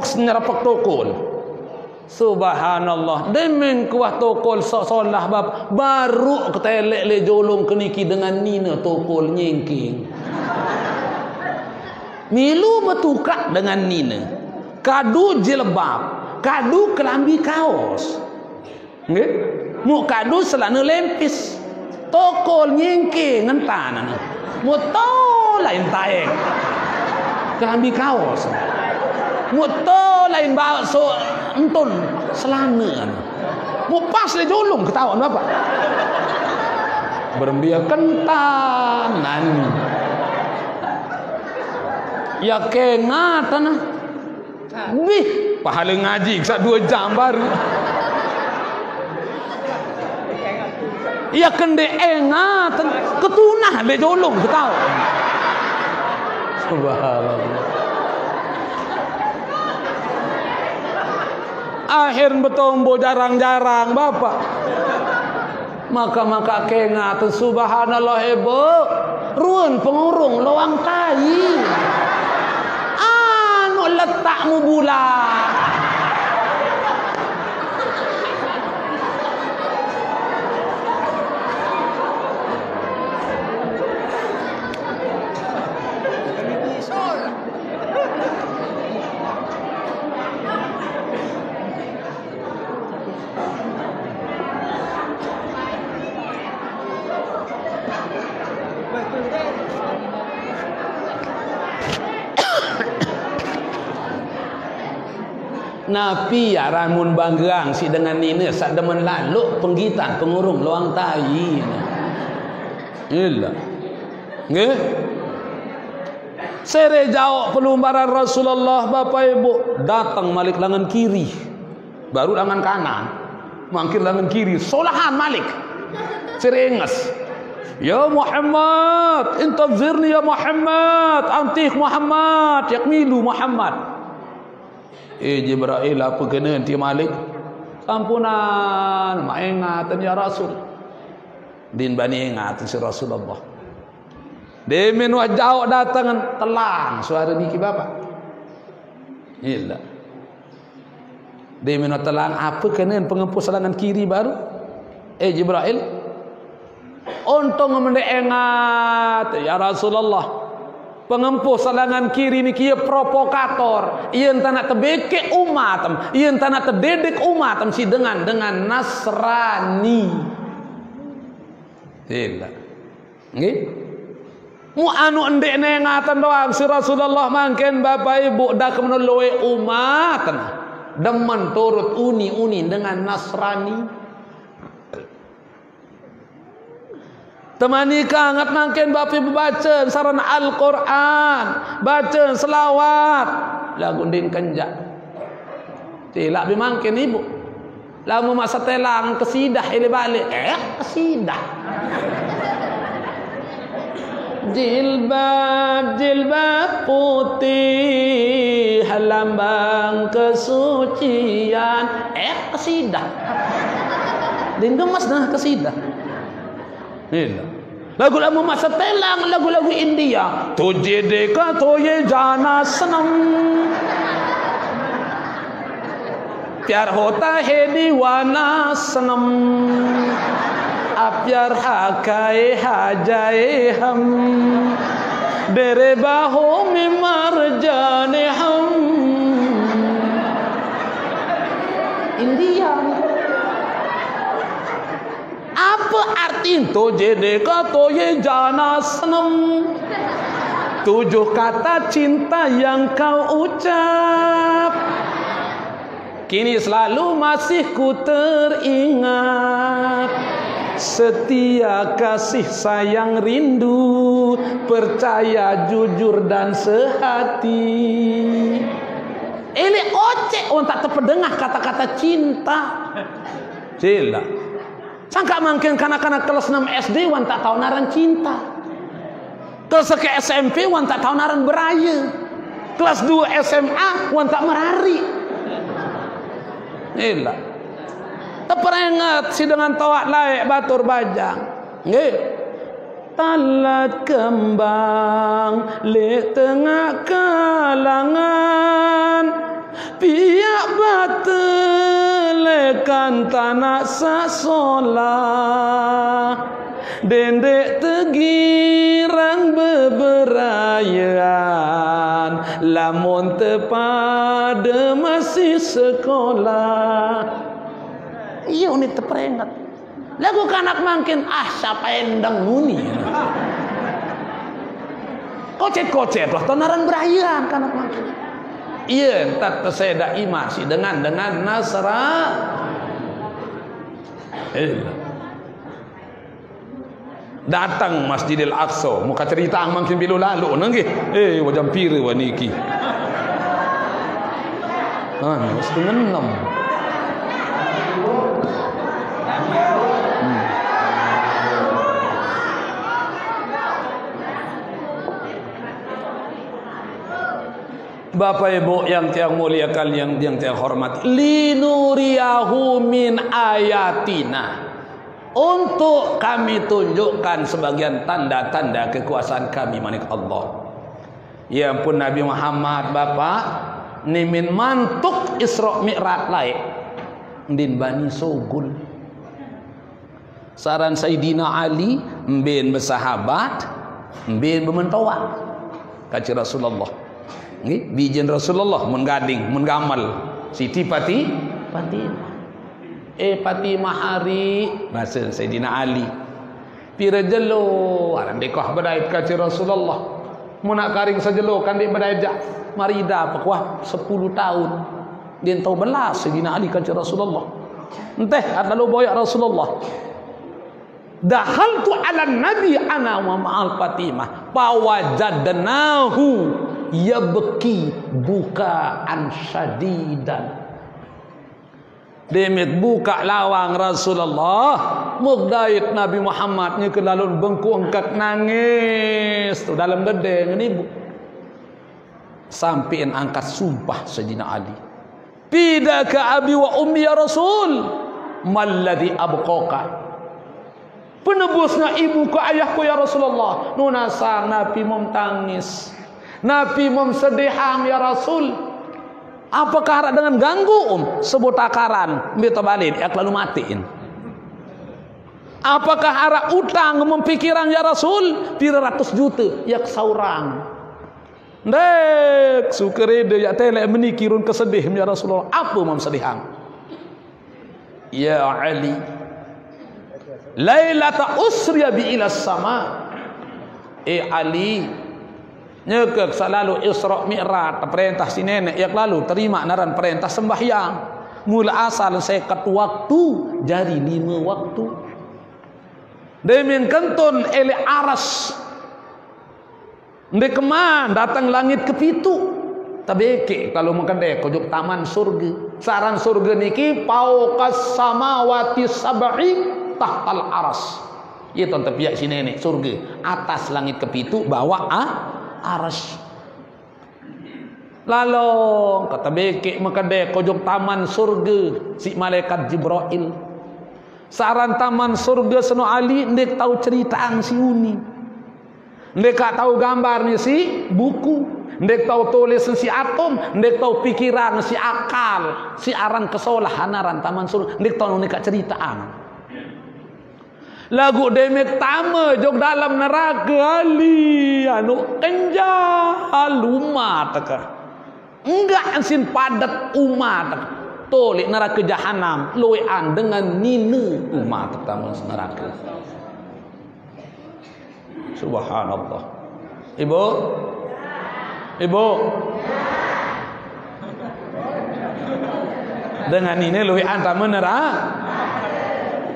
senyerapak tokol. Subhanallah. Demeng kuah tokol solah bab. Baru ketelek le jolong keniki dengan nina tokol nyengking. Milu bertukar dengan nina. Kadu jilbab kadu kelambi kaos. Nggih mu kadu selana lempis. Tokol nyengking ngentan mu to lain taeng kelambi kaos Muto lain bawa so entun selana. Mu pas le jolong ketawa apa? Berembia kentanan. Ya kengatan. Bih, pahala ngaji sak dua jam baru. Ya kende engatan ketunah le jolong ketawa. Subhanallah. Akhir betombo jarang-jarang bapak. Maka-maka kengat subhanallah ibu ruan pengurung lawang tai. Anu letakmu bulan Napi ya ramun banggang si dengan ini sak demen lalu penggitan pengurung luang tai. Illa. Nggih. Sere jauh pelumbaran Rasulullah Bapak Ibu datang malik lengan kiri. Baru lengan kanan. Mangkir lengan kiri. Solahan malik. Sere ingas. Ya Muhammad, intazirni ya Muhammad, antih Muhammad, yakmilu Muhammad. Eh Jibril apa kena nanti Malik? Sampunan, mak ingatan ya Rasul. Din bani ingatan si Rasulullah. Demin wajah datang telang suara niki bapa. Illa. Demin telang apa kena pengempus selangan kiri baru? Eh Jibril. Untung mende ingat ya Rasulullah pengempuh selangan kiri ni kia provokator. Ia entah nak terbeke umat ia entah nak terdedik umat si dengan dengan Nasrani. Tidak. Nggih mu anu endek ne ngatan doang. Si Rasulullah mangken bapak ibu dah kemenoloi umat demen turut uni-uni dengan Nasrani Temani kangat mangkin bapi baca saran Al-Quran, baca selawat. Lagu din. Tilak bi mangkin ibu. Lamu masa telang kesidah ini balik. Eh, kesidah. Jilbab jilbab putih lambang kesucian. Eh, kesidah. Din gemas dah kesidah. Inilah. Lagu-lagu masa telang, lagu-lagu India. Tujhe dekha to ye jana sanam. प्यार होता है दीवाना सनम अब प्यार हाकाए हा जाए हम डेरे बाहों में मर जाने हम India apa arti? Jede ka to ye jana senam tujuh kata cinta yang kau ucap. Kini selalu masih ku teringat. Setia kasih sayang rindu. Percaya jujur dan sehati. Ini ocek orang tak terpedengah kata-kata cinta. Cila. Sangka mungkin kanak-kanak kelas 6 SD wan tak tahu naran cinta. Kelas ke SMP wan tak tahu naran beraya. Kelas 2 SMA wan tak merari. Inilah. Teperingat si dengan tawak laik batur bajang. Nggih. Talat kembang le tengah kalangan tekan tanah sasolah. Dendek tegirang beberayaan. Lamun tepada masih sekolah. Iya ini terperingat. Lagu kanak makin ah siapa endang muni Kocet-kocet lah tonaran berayan kanak makin Iya, tak tersedak imasi dengan dengan Nasra. Eh. Datang Masjidil Aqsa, muka cerita makin bilu lalu nangge. Eh, wajam pira waniki. Setengah enam. Bapak Ibu yang tiang muliakan yang yang tiang hormat, linuriyahu min ayatina. Untuk kami tunjukkan sebagian tanda-tanda kekuasaan kami manik Allah. Ya pun Nabi Muhammad Bapak nimin mantuk Isra Mi'raj lain din Bani Sogul. Saran Sayyidina Ali mbin bersahabat mbin bermentoa kaci Rasulullah Nggih, bijen Rasulullah mun gading, mun gamal. Siti Pati Pati. Eh Pati Mahari bahasa Sayyidina Ali. Pira jelo aran dekah badai kaci Rasulullah. Mun nak karing sajelo kan dia badai jak. Marida pekuah 10 tahun. Dia tahu belas Sayyidina Ali kaci Rasulullah. Entah ada lo boyak Rasulullah. Dahaltu ala Nabi ana wa ma'al Fatimah. Pawajadnahu yabki bukaan syadidan. Demit buka lawang Rasulullah. Mugdait Nabi Muhammad Ni kelalun bengku angkat nangis. Tu Dalam gedeng ni Sampai angkat sumpah Sayyidina Ali. Bidaka abi wa ummi ya Rasul? Malladhi abqoka. Penebusnya ibu ke ayahku ya Rasulullah. Nunasang Nabi memtangis Nabi memsedihang ya Rasul. Apakah harap dengan ganggu um sebut takaran minta balik ya lalu matiin. Apakah harap utang mempikiran ya Rasul pira ratus juta ya seorang. Dek sukerede ya tele menikirun kesedih ya Rasulullah. Apa memsedihang? Ya Ali. Lailata usriya bi ila sama. Eh Ali, Nyekek selalu Isra Mi'raj perintah si nenek yang lalu terima naran perintah sembahyang. Mula asal saya kat waktu jadi lima waktu. Demian kentun ele aras. Ndek keman datang langit ke pitu. Tabeke kalau makan dek kojok taman surga. Saran surga niki paukas samawati sab'i tahtal aras. Itu tepiak si nenek surga. Atas langit ke pitu bawah ah arash lalu kata bekik makade kojok taman surga si malaikat Jibril. Saran taman surga seno ali ndek tahu ceritaan si uni. Ndek tahu gambarnya si buku. Ndek tahu tulis si atom. Ndek tahu pikiran si akal. Si aran kesolahan aran taman surga. Ndek tahu ndek ceritaan lagu demek tama jok dalam neraka ali. Anu kenjal umat ka enggak ansin padat umat tolik neraka jahanam loean dengan nina umat tamu neraka. Subhanallah. Ibu? Ibu? Dengan ini loean tamu neraka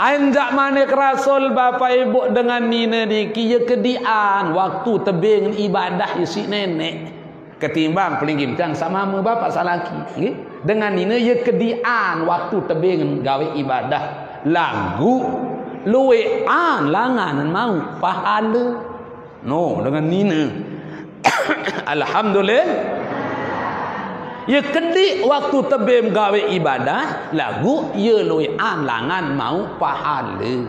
Anjak mana kerasul bapa ibu dengan nina di kia kedian waktu tebing ibadah isi nenek. Ketimbang pelinggi macam sama mu bapa salaki dengan nina ya kedian waktu tebing gawe ibadah. Lagu luwe an langan mau pahala. No dengan nina. Alhamdulillah Ya kedik waktu tebim gawe ibadah lagu ya lui langan mau pahala.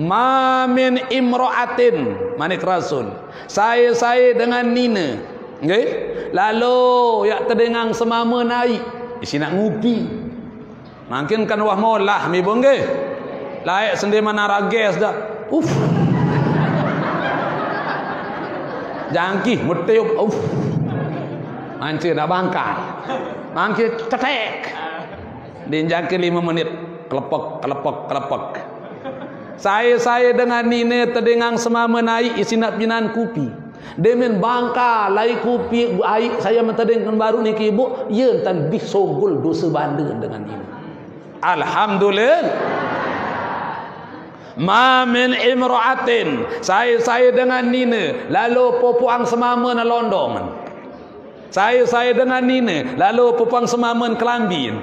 Ma min imra'atin manik rasul. Saya saya dengan Nina. Okay? Lalu ya terdengang semama naik. Isi nak ngupi. Makin kan wah molah mi bongge. Laik sendiri mana rages dah. Uff. Jangki mutiup uff. Mancir dah bangkai. Mancir tetek. Din jangki lima menit. Kelepek, kelepek, kelepek. Saya saya dengan nina terdengang semama naik isi nak pinan kupi. Demen bangka lai kupi air saya mentadengkan baru ni ibu. Ya tan bisogul dosa banding dengan ini. Alhamdulillah. Ma min imra'atin. Saya saya dengan Nina lalu popuang semamen London. Saya saya dengan Nina lalu popuang semamen Kelambin.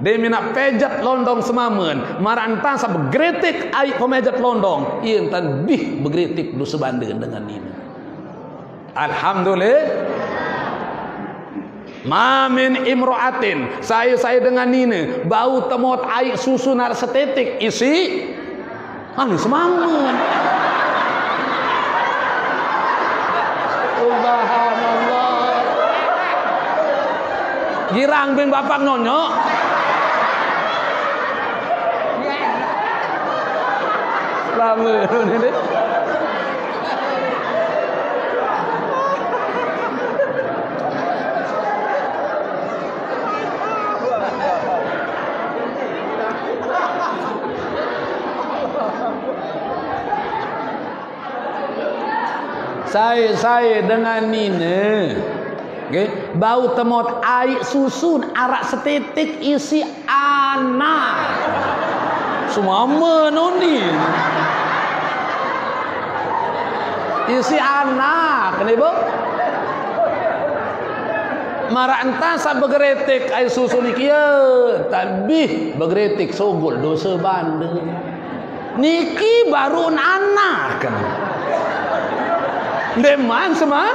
Dia nak pejat londong semamen. Marantang sa bergretik air pemejat londong. Ia entan bih bergretik du sebanding dengan Nina. Alhamdulillah. Mamin imro'atin Saya saya dengan Nina Bau temot air susu nak setetik Isi Anu semangat Subhanallah Girang bin bapak nonyo Lama ni. Saya saya dengan Nina okay. bau temot air susun arak setetik isi anak. Semua menoni isi anak kenapa Marah entah sa bergeretik air susu ni kia. Tapi bergeretik sogol dosa banda. Niki baru anak kan? Deman semua